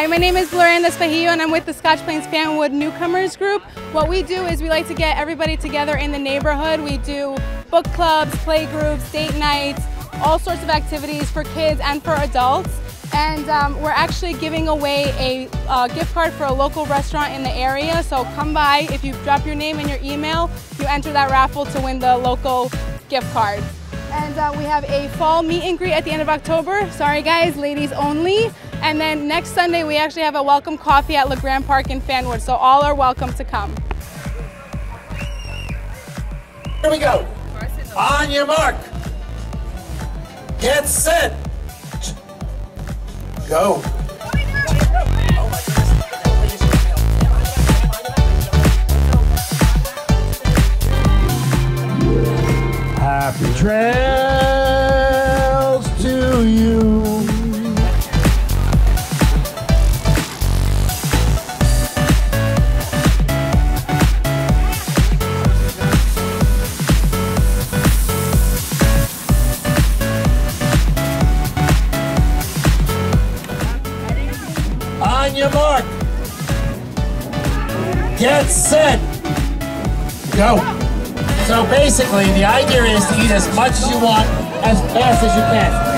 Hi, my name is Gloria Despejillo and I'm with the Scotch Plains Fanwood Newcomers Group. What we do is we like to get everybody together in the neighborhood. We do book clubs, play groups, date nights, all sorts of activities for kids and for adults. And um, we're actually giving away a uh, gift card for a local restaurant in the area. So come by, if you drop your name and your email, you enter that raffle to win the local gift card. And uh, we have a fall meet and greet at the end of October. Sorry guys, ladies only. And then next Sunday, we actually have a welcome coffee at LaGrande Park in Fanwood. So all are welcome to come. Here we go. On your mark. Get set. Go. Oh, Happy trails Get set. Go. So basically, the idea is to eat as much as you want, as fast as you can.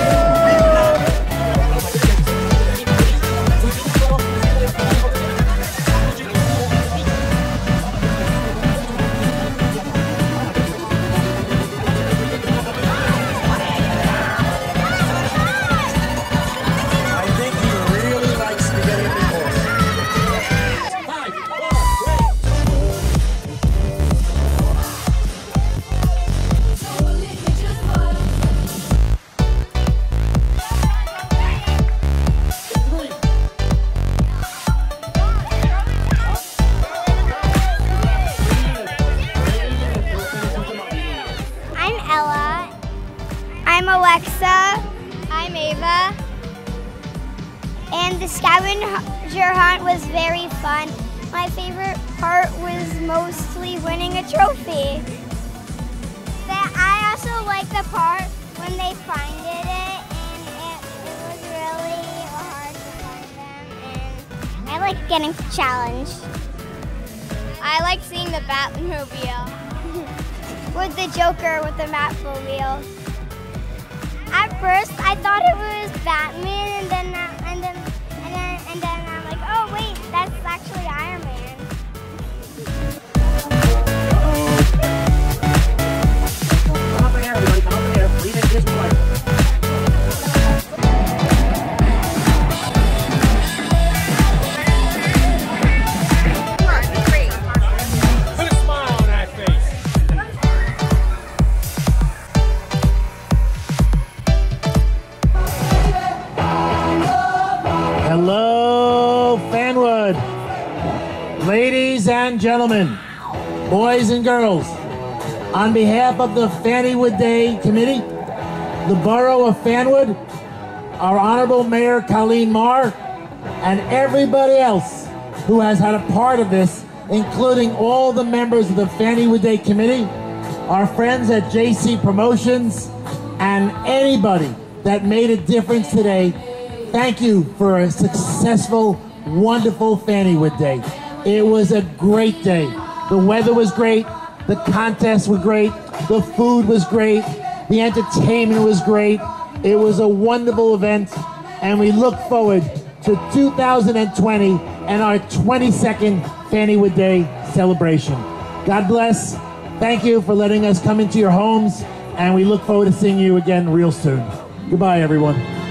I'm Alexa. I'm Ava. And the scavenger hunt was very fun. My favorite part was mostly winning a trophy. I also like the part when they finded it and it, it was really hard to find them and I like getting challenged. I like seeing the Batmobile with the Joker with the Batmobile. At first, I thought it was Batman, and then uh, Ladies and gentlemen, boys and girls, on behalf of the Fannywood Day Committee, the Borough of Fanwood, our Honorable Mayor Colleen Mahr, and everybody else who has had a part of this, including all the members of the Fannywood Day Committee, our friends at JC Promotions, and anybody that made a difference today, thank you for a successful, wonderful Fannywood Day. It was a great day. The weather was great. The contests were great. The food was great. The entertainment was great. It was a wonderful event, and we look forward to 2020 and our 22nd Fannywood Day celebration. God bless. Thank you for letting us come into your homes, and we look forward to seeing you again real soon. Goodbye, everyone.